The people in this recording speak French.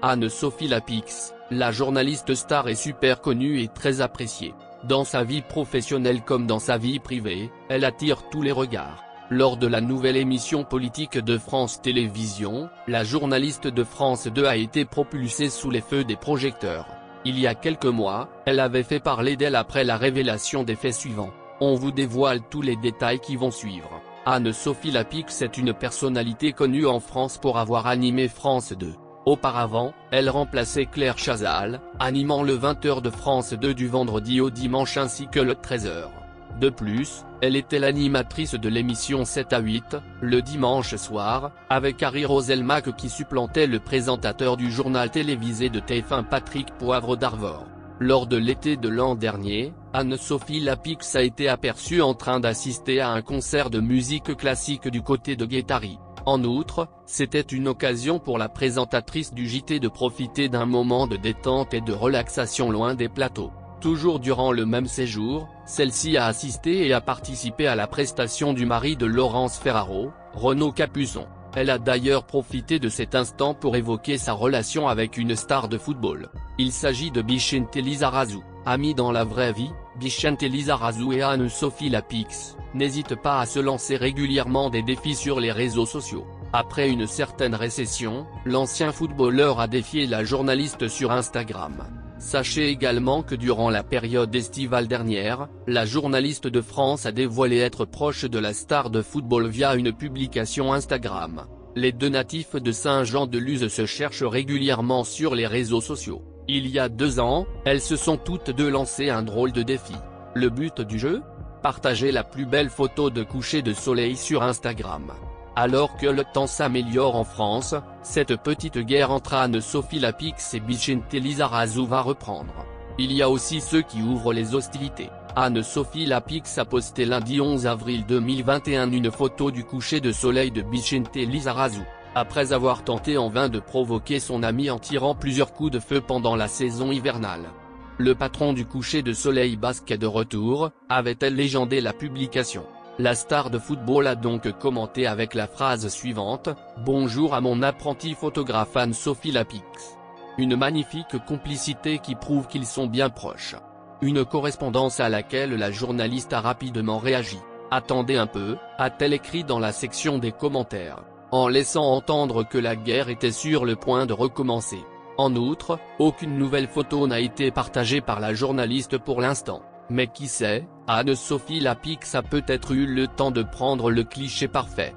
Anne-Sophie Lapix, la journaliste star est super connue et très appréciée. Dans sa vie professionnelle comme dans sa vie privée, elle attire tous les regards. Lors de la nouvelle émission politique de France Télévisions, la journaliste de France 2 a été propulsée sous les feux des projecteurs. Il y a quelques mois, elle avait fait parler d'elle après la révélation des faits suivants. On vous dévoile tous les détails qui vont suivre. Anne-Sophie Lapix est une personnalité connue en France pour avoir animé France 2. Auparavant, elle remplaçait Claire Chazal, animant le 20h de France 2 du vendredi au dimanche ainsi que le 13h. De plus, elle était l'animatrice de l'émission 7 à 8, le dimanche soir, avec Harry Roselmack qui supplantait le présentateur du journal télévisé de TF1 Patrick Poivre d'Arvor. Lors de l'été de l'an dernier, Anne-Sophie Lapix a été aperçue en train d'assister à un concert de musique classique du côté de Guétari. En outre, c'était une occasion pour la présentatrice du JT de profiter d'un moment de détente et de relaxation loin des plateaux. Toujours durant le même séjour, celle-ci a assisté et a participé à la prestation du mari de Laurence Ferraro, Renaud Capuçon. Elle a d'ailleurs profité de cet instant pour évoquer sa relation avec une star de football. Il s'agit de Bichente Lizarazu, amie dans la vraie vie, Bichente Lizarazu et Anne-Sophie Lapix, n'hésitent pas à se lancer régulièrement des défis sur les réseaux sociaux. Après une certaine récession, l'ancien footballeur a défié la journaliste sur Instagram. Sachez également que durant la période estivale dernière, la journaliste de France a dévoilé être proche de la star de football via une publication Instagram. Les deux natifs de Saint-Jean-de-Luz se cherchent régulièrement sur les réseaux sociaux. Il y a deux ans, elles se sont toutes deux lancées un drôle de défi. Le but du jeu? Partager la plus belle photo de coucher de soleil sur Instagram. Alors que le temps s'améliore en France, cette petite guerre entre Anne-Sophie Lapix et Bichente Lizarazu va reprendre. Il y a aussi ceux qui ouvrent les hostilités. Anne-Sophie Lapix a posté lundi 11 avril 2021 une photo du coucher de soleil de Bichente Lizarazu après avoir tenté en vain de provoquer son ami en tirant plusieurs coups de feu pendant la saison hivernale. Le patron du coucher de soleil basque est de retour, avait-elle légendé la publication. La star de football a donc commenté avec la phrase suivante, « Bonjour à mon apprenti photographe Anne-Sophie Lapix ». Une magnifique complicité qui prouve qu'ils sont bien proches. Une correspondance à laquelle la journaliste a rapidement réagi. Attendez un peu, a-t-elle écrit dans la section des commentaires en laissant entendre que la guerre était sur le point de recommencer. En outre, aucune nouvelle photo n'a été partagée par la journaliste pour l'instant. Mais qui sait, Anne-Sophie Lapix a peut-être eu le temps de prendre le cliché parfait.